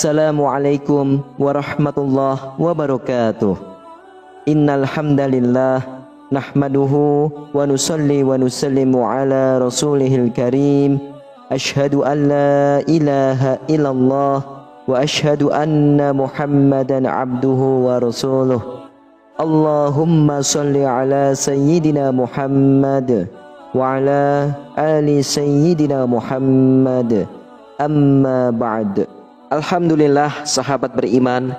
Assalamualaikum warahmatullahi wabarakatuh. Innal hamdalillah nahmaduhu wa nusalli wa nusallimu ala rasulihil karim. Ashhadu an la ilaha illallah wa ashhadu anna Muhammadan abduhu wa rasuluh. Allahumma salli ala sayyidina Muhammad wa ala ali sayyidina Muhammad. Amma ba'd. Alhamdulillah sahabat beriman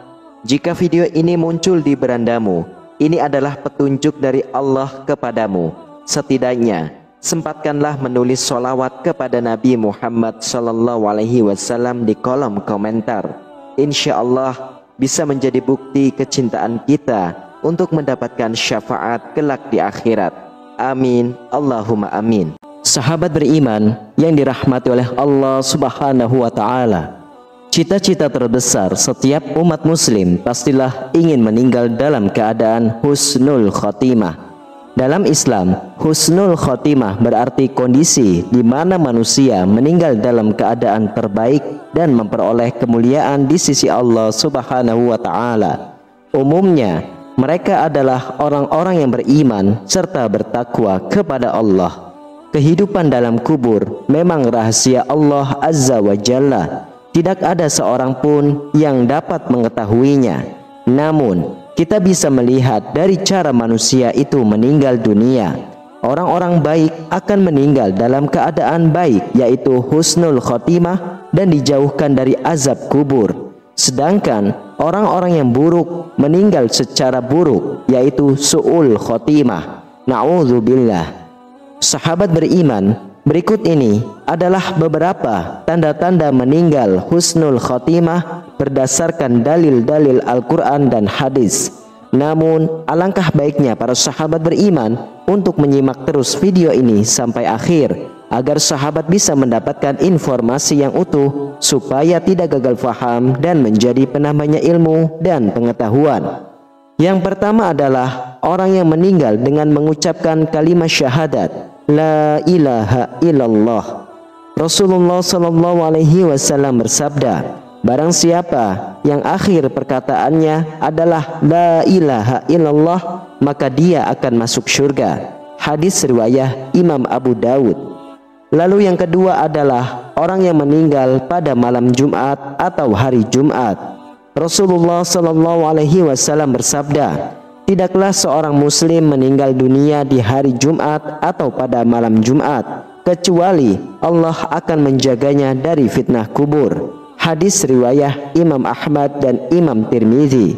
Jika video ini muncul di berandamu Ini adalah petunjuk dari Allah kepadamu. Setidaknya Sempatkanlah menulis solawat kepada Nabi Muhammad Wasallam di kolom komentar. Insya Allah bisa menjadi bukti kecintaan kita Untuk mendapatkan syafaat kelak di akhirat. Amin. Allahumma amin. Sahabat beriman yang dirahmati oleh Allah Subhanahu wa taala Cita-cita terbesar setiap umat muslim pastilah ingin meninggal dalam keadaan husnul khotimah. Dalam Islam, husnul khotimah berarti kondisi di mana manusia meninggal dalam keadaan terbaik dan memperoleh kemuliaan di sisi Allah Subhanahu wa taala. Umumnya, mereka adalah orang-orang yang beriman serta bertakwa kepada Allah. Kehidupan dalam kubur memang rahasia Allah Azza wa Jalla tidak ada seorang pun yang dapat mengetahuinya. Namun, kita bisa melihat dari cara manusia itu meninggal dunia. Orang-orang baik akan meninggal dalam keadaan baik, yaitu husnul khotimah dan dijauhkan dari azab kubur. Sedangkan orang-orang yang buruk meninggal secara buruk, yaitu su'ul khotimah. Na'udzubillah. Sahabat beriman Berikut ini adalah beberapa tanda-tanda meninggal husnul khotimah berdasarkan dalil-dalil Al-Quran dan hadis. Namun, alangkah baiknya para sahabat beriman untuk menyimak terus video ini sampai akhir agar sahabat bisa mendapatkan informasi yang utuh supaya tidak gagal faham dan menjadi penambahnya ilmu dan pengetahuan. Yang pertama adalah orang yang meninggal dengan mengucapkan kalimat syahadat La ilaha illallah. Rasulullah sallallahu alaihi wasallam bersabda Barang siapa yang akhir perkataannya adalah La ilaha illallah Maka dia akan masuk surga. Hadis riwayah Imam Abu Dawud. Lalu yang kedua adalah Orang yang meninggal pada malam Jumat atau hari Jumat. Rasulullah sallallahu alaihi wasallam bersabda Tidaklah seorang muslim meninggal dunia di hari Jumat atau pada malam Jumat kecuali Allah akan menjaganya dari fitnah kubur. Hadis riwayah Imam Ahmad dan Imam Tirmizi.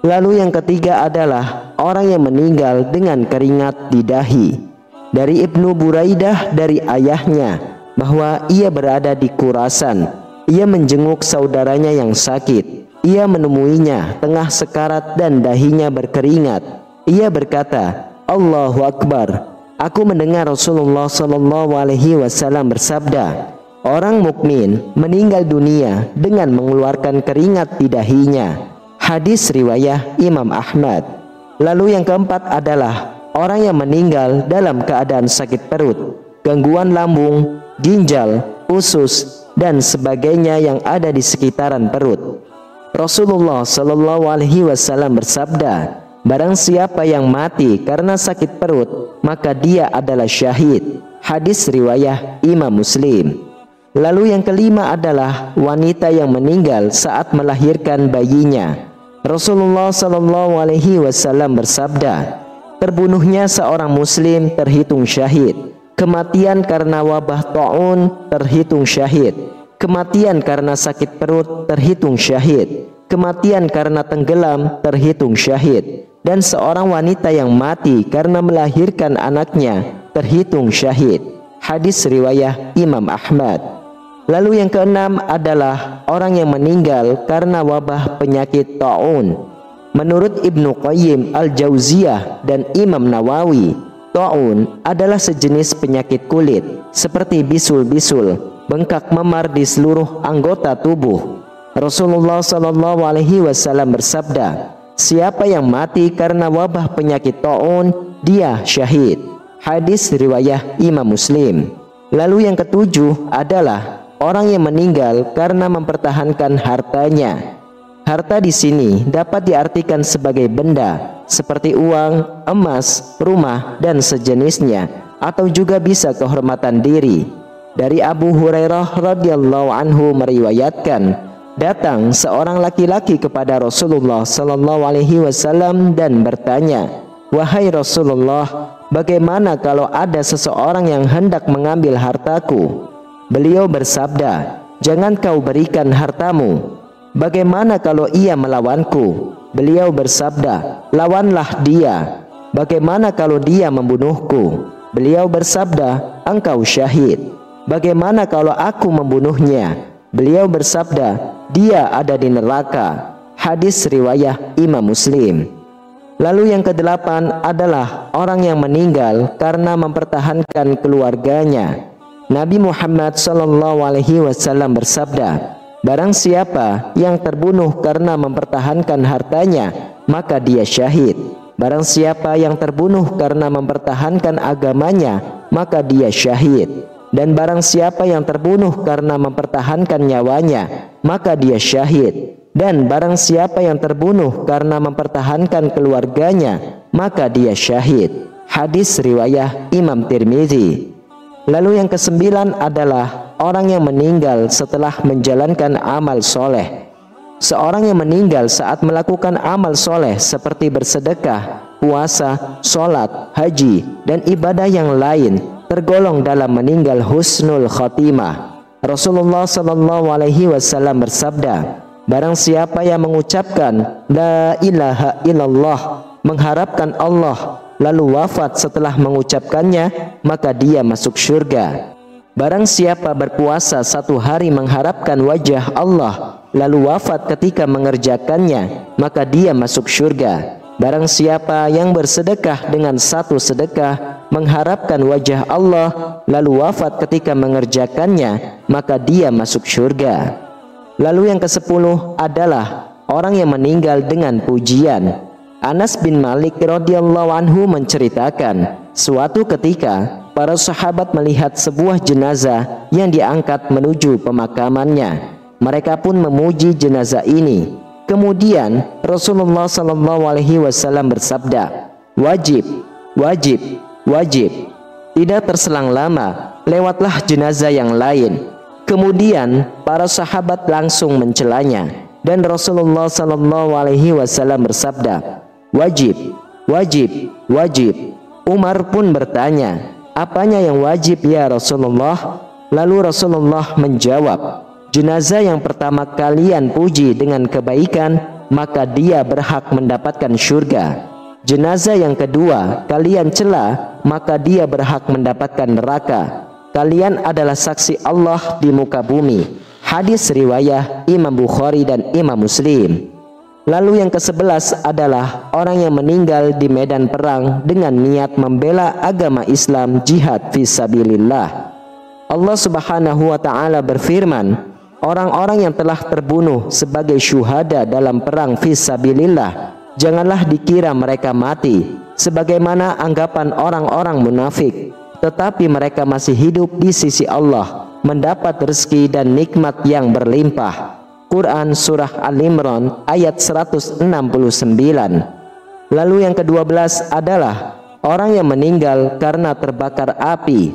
Lalu yang ketiga adalah orang yang meninggal dengan keringat di dahi. Dari Ibnu Buraidah dari ayahnya bahwa ia berada di Kurasan. Ia menjenguk saudaranya yang sakit ia menemuinya tengah sekarat dan dahinya berkeringat. Ia berkata, Allahu Akbar. Aku mendengar Rasulullah Shallallahu Alaihi Wasallam bersabda, orang mukmin meninggal dunia dengan mengeluarkan keringat di dahinya. Hadis riwayah Imam Ahmad. Lalu yang keempat adalah orang yang meninggal dalam keadaan sakit perut, gangguan lambung, ginjal, usus, dan sebagainya yang ada di sekitaran perut. Rasulullah Shallallahu Alaihi Wasallam bersabda, Barang siapa yang mati karena sakit perut, maka dia adalah syahid. Hadis riwayah Imam Muslim. Lalu yang kelima adalah wanita yang meninggal saat melahirkan bayinya. Rasulullah Shallallahu Alaihi Wasallam bersabda, terbunuhnya seorang Muslim terhitung syahid. Kematian karena wabah taun terhitung syahid. Kematian karena sakit perut terhitung syahid. Kematian karena tenggelam terhitung syahid. Dan seorang wanita yang mati karena melahirkan anaknya terhitung syahid. Hadis riwayah Imam Ahmad. Lalu yang keenam adalah orang yang meninggal karena wabah penyakit taun. Menurut Ibnu Qayyim Al-Jauziyah dan Imam Nawawi, taun adalah sejenis penyakit kulit seperti bisul-bisul bengkak memar di seluruh anggota tubuh. Rasulullah Shallallahu Alaihi Wasallam bersabda, Siapa yang mati karena wabah penyakit taun, dia syahid. Hadis riwayah Imam Muslim. Lalu yang ketujuh adalah orang yang meninggal karena mempertahankan hartanya. Harta di sini dapat diartikan sebagai benda seperti uang, emas, rumah, dan sejenisnya, atau juga bisa kehormatan diri. Dari Abu Hurairah radhiyallahu anhu meriwayatkan, datang seorang laki-laki kepada Rasulullah sallallahu alaihi wasallam dan bertanya, "Wahai Rasulullah, bagaimana kalau ada seseorang yang hendak mengambil hartaku? Beliau bersabda, jangan kau berikan hartamu. Bagaimana kalau ia melawanku? Beliau bersabda, lawanlah dia. Bagaimana kalau dia membunuhku? Beliau bersabda, engkau syahid. Bagaimana kalau aku membunuhnya? Beliau bersabda, dia ada di neraka. Hadis riwayah Imam Muslim. Lalu yang kedelapan adalah orang yang meninggal karena mempertahankan keluarganya. Nabi Muhammad wasallam bersabda, Barang siapa yang terbunuh karena mempertahankan hartanya, maka dia syahid. Barang siapa yang terbunuh karena mempertahankan agamanya, maka dia syahid. Dan barang siapa yang terbunuh karena mempertahankan nyawanya, maka dia syahid. Dan barang siapa yang terbunuh karena mempertahankan keluarganya, maka dia syahid. Hadis riwayah Imam Tirmizi. Lalu yang kesembilan adalah orang yang meninggal setelah menjalankan amal soleh. Seorang yang meninggal saat melakukan amal soleh seperti bersedekah, puasa, sholat, haji, dan ibadah yang lain tergolong dalam meninggal husnul khotimah. Rasulullah Shallallahu Alaihi Wasallam bersabda, Barang siapa yang mengucapkan La ilaha illallah Mengharapkan Allah Lalu wafat setelah mengucapkannya Maka dia masuk surga Barang siapa berpuasa satu hari mengharapkan wajah Allah Lalu wafat ketika mengerjakannya Maka dia masuk surga Barang siapa yang bersedekah dengan satu sedekah Mengharapkan wajah Allah Lalu wafat ketika mengerjakannya Maka dia masuk surga Lalu yang kesepuluh adalah orang yang meninggal dengan pujian. Anas bin Malik radhiyallahu anhu menceritakan, suatu ketika para sahabat melihat sebuah jenazah yang diangkat menuju pemakamannya. Mereka pun memuji jenazah ini. Kemudian Rasulullah Shallallahu Alaihi Wasallam bersabda, wajib, wajib, wajib. Tidak terselang lama, lewatlah jenazah yang lain Kemudian para sahabat langsung mencelanya dan Rasulullah Sallallahu Alaihi Wasallam bersabda, wajib, wajib, wajib. Umar pun bertanya, apanya yang wajib ya Rasulullah? Lalu Rasulullah menjawab, jenazah yang pertama kalian puji dengan kebaikan, maka dia berhak mendapatkan surga. Jenazah yang kedua kalian cela, maka dia berhak mendapatkan neraka. Kalian adalah saksi Allah di muka bumi. Hadis riwayah Imam Bukhari dan Imam Muslim. Lalu yang ke-11 adalah orang yang meninggal di medan perang dengan niat membela agama Islam jihad fisabilillah. Allah Subhanahu wa taala berfirman, orang-orang yang telah terbunuh sebagai syuhada dalam perang fisabilillah, janganlah dikira mereka mati sebagaimana anggapan orang-orang munafik tetapi mereka masih hidup di sisi Allah, mendapat rezeki dan nikmat yang berlimpah. Quran Surah Al-Imran ayat 169 Lalu yang kedua belas adalah orang yang meninggal karena terbakar api.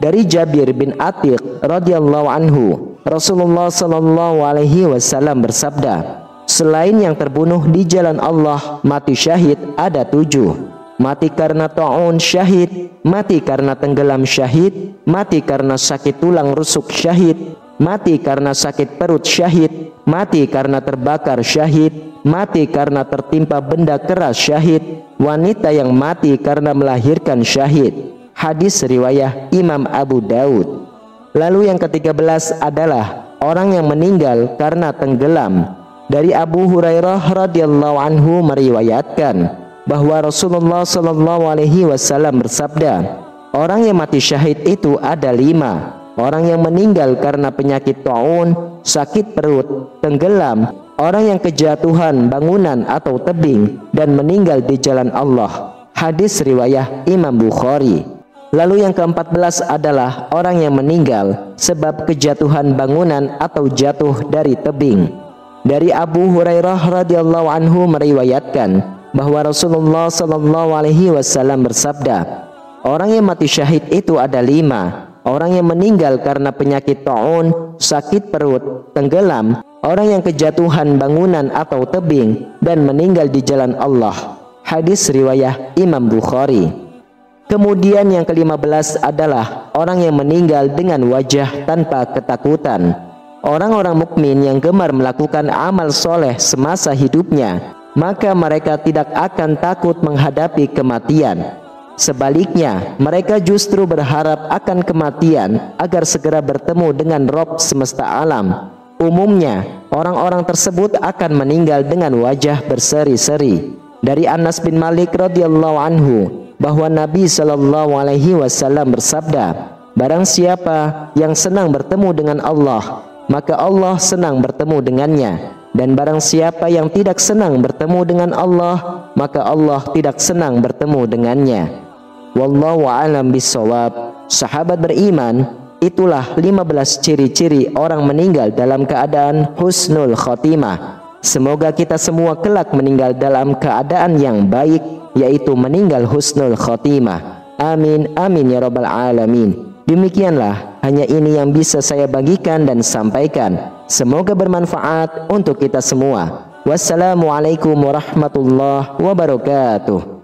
Dari Jabir bin Atiq radhiyallahu anhu, Rasulullah sallallahu alaihi wasallam bersabda, selain yang terbunuh di jalan Allah mati syahid ada tujuh mati karena ta'un syahid, mati karena tenggelam syahid, mati karena sakit tulang rusuk syahid, mati karena sakit perut syahid, mati karena terbakar syahid, mati karena tertimpa benda keras syahid, wanita yang mati karena melahirkan syahid. Hadis riwayah Imam Abu Daud. Lalu yang ketiga belas adalah orang yang meninggal karena tenggelam. Dari Abu Hurairah radhiyallahu anhu meriwayatkan, bahwa Rasulullah Shallallahu Alaihi Wasallam bersabda, orang yang mati syahid itu ada lima. Orang yang meninggal karena penyakit taun, sakit perut, tenggelam, orang yang kejatuhan bangunan atau tebing dan meninggal di jalan Allah. Hadis riwayah Imam Bukhari. Lalu yang keempat belas adalah orang yang meninggal sebab kejatuhan bangunan atau jatuh dari tebing. Dari Abu Hurairah radhiyallahu anhu meriwayatkan bahwa Rasulullah sallallahu alaihi wasallam bersabda, orang yang mati syahid itu ada lima. Orang yang meninggal karena penyakit taun, sakit perut, tenggelam, orang yang kejatuhan bangunan atau tebing dan meninggal di jalan Allah. Hadis riwayah Imam Bukhari. Kemudian yang kelima belas adalah orang yang meninggal dengan wajah tanpa ketakutan. Orang-orang mukmin yang gemar melakukan amal soleh semasa hidupnya, maka mereka tidak akan takut menghadapi kematian. Sebaliknya, mereka justru berharap akan kematian agar segera bertemu dengan Rob semesta alam. Umumnya, orang-orang tersebut akan meninggal dengan wajah berseri-seri. Dari Anas bin Malik radhiyallahu anhu, bahwa Nabi Shallallahu Alaihi Wasallam bersabda, Barang siapa yang senang bertemu dengan Allah, maka Allah senang bertemu dengannya. Dan barang siapa yang tidak senang bertemu dengan Allah, maka Allah tidak senang bertemu dengannya. Wallahu a'lam bissawab. Sahabat beriman, itulah 15 ciri-ciri orang meninggal dalam keadaan husnul khotimah. Semoga kita semua kelak meninggal dalam keadaan yang baik yaitu meninggal husnul khotimah. Amin amin ya rabbal alamin. Demikianlah hanya ini yang bisa saya bagikan dan sampaikan. Semoga bermanfaat untuk kita semua. Wassalamualaikum warahmatullahi wabarakatuh.